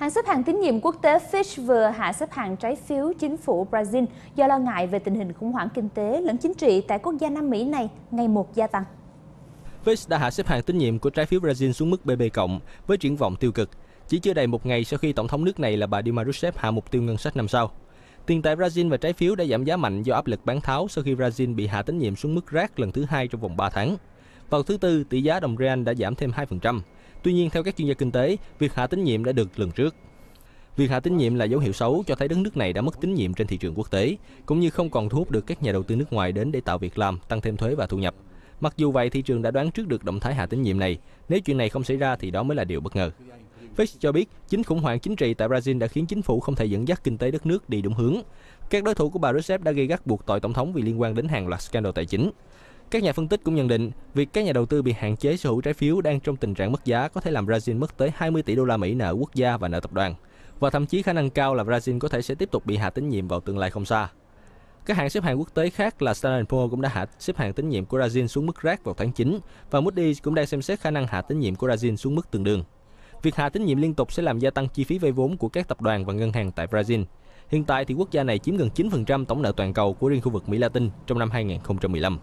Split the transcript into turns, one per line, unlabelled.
Hãng xếp hạng tín nhiệm quốc tế Fitch vừa hạ xếp hạng trái phiếu chính phủ Brazil do lo ngại về tình hình khủng hoảng kinh tế lẫn chính trị tại quốc gia Nam Mỹ này ngày một gia tăng.
Fitch đã hạ xếp hạng tín nhiệm của trái phiếu Brazil xuống mức BB cộng với triển vọng tiêu cực, chỉ chưa đầy một ngày sau khi tổng thống nước này là bà Dilma Rousseff hạ mục tiêu ngân sách năm sau. Tiền tệ Brazil và trái phiếu đã giảm giá mạnh do áp lực bán tháo sau khi Brazil bị hạ tín nhiệm xuống mức rác lần thứ hai trong vòng 3 tháng. Vào thứ Tư, tỷ giá đồng real đã giảm thêm 2%. Tuy nhiên, theo các chuyên gia kinh tế, việc hạ tín nhiệm đã được lần trước. Việc hạ tín nhiệm là dấu hiệu xấu cho thấy đất nước này đã mất tín nhiệm trên thị trường quốc tế, cũng như không còn thu hút được các nhà đầu tư nước ngoài đến để tạo việc làm, tăng thêm thuế và thu nhập. Mặc dù vậy, thị trường đã đoán trước được động thái hạ tín nhiệm này. Nếu chuyện này không xảy ra thì đó mới là điều bất ngờ. Fitch cho biết chính khủng hoảng chính trị tại Brazil đã khiến chính phủ không thể dẫn dắt kinh tế đất nước đi đúng hướng. Các đối thủ của bà Rousseff đã gây gắt buộc tội tổng thống vì liên quan đến hàng loạt scandal tài chính. Các nhà phân tích cũng nhận định, việc các nhà đầu tư bị hạn chế sở hữu trái phiếu đang trong tình trạng mất giá có thể làm Brazil mất tới 20 tỷ đô la Mỹ nợ quốc gia và nợ tập đoàn. Và thậm chí khả năng cao là Brazil có thể sẽ tiếp tục bị hạ tín nhiệm vào tương lai không xa. Các hãng xếp hạng quốc tế khác là Standard Poor's cũng đã hạ xếp hạng tín nhiệm của Brazil xuống mức rác vào tháng 9 và Moody's cũng đang xem xét khả năng hạ tín nhiệm của Brazil xuống mức tương đương. Việc hạ tín nhiệm liên tục sẽ làm gia tăng chi phí vay vốn của các tập đoàn và ngân hàng tại Brazil. Hiện tại thì quốc gia này chiếm gần 9% tổng nợ toàn cầu của riêng khu vực Mỹ Latin trong năm 2015.